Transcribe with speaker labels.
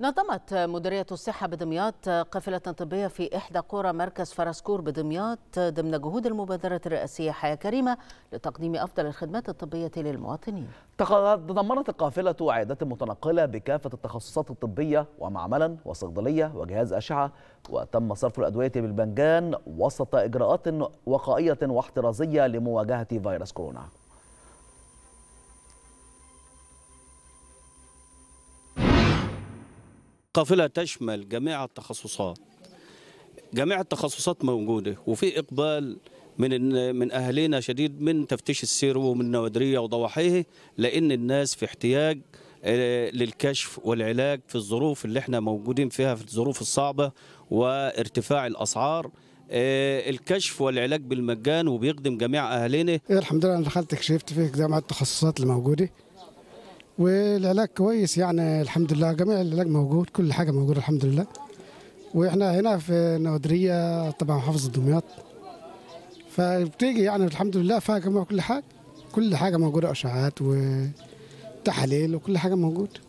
Speaker 1: نظمت مديرية الصحة بدمياط قافلة طبية في إحدى قرى مركز فرسكور بدمياط ضمن جهود المبادرة الرئاسية حياة كريمة لتقديم أفضل الخدمات الطبية للمواطنين.
Speaker 2: تضمنت القافلة عيادات متنقلة بكافة التخصصات الطبية ومعملا وصيدلية وجهاز أشعة وتم صرف الأدوية بالبنجان وسط إجراءات وقائية واحترازية لمواجهة فيروس كورونا.
Speaker 3: قافلة تشمل جميع التخصصات. جميع التخصصات موجودة وفي إقبال من من أهالينا شديد من تفتيش السير ومن نوادرية وضواحيه لأن الناس في احتياج للكشف والعلاج في الظروف اللي إحنا موجودين فيها في الظروف الصعبة وارتفاع الأسعار. الكشف والعلاج بالمجان وبيخدم جميع أهالينا
Speaker 4: الحمد لله أنا دخلت كشفت في جميع التخصصات اللي موجودة. والعلاج كويس يعني الحمد لله. جميع العلاج موجود كل حاجة موجودة الحمد لله. وإحنا هنا في نوادرية طبعا محافظة دمياط. فبتيجي يعني الحمد لله فيها جميع كل حاجة. كل حاجة موجودة أشعاعات وتحاليل وكل حاجة موجوده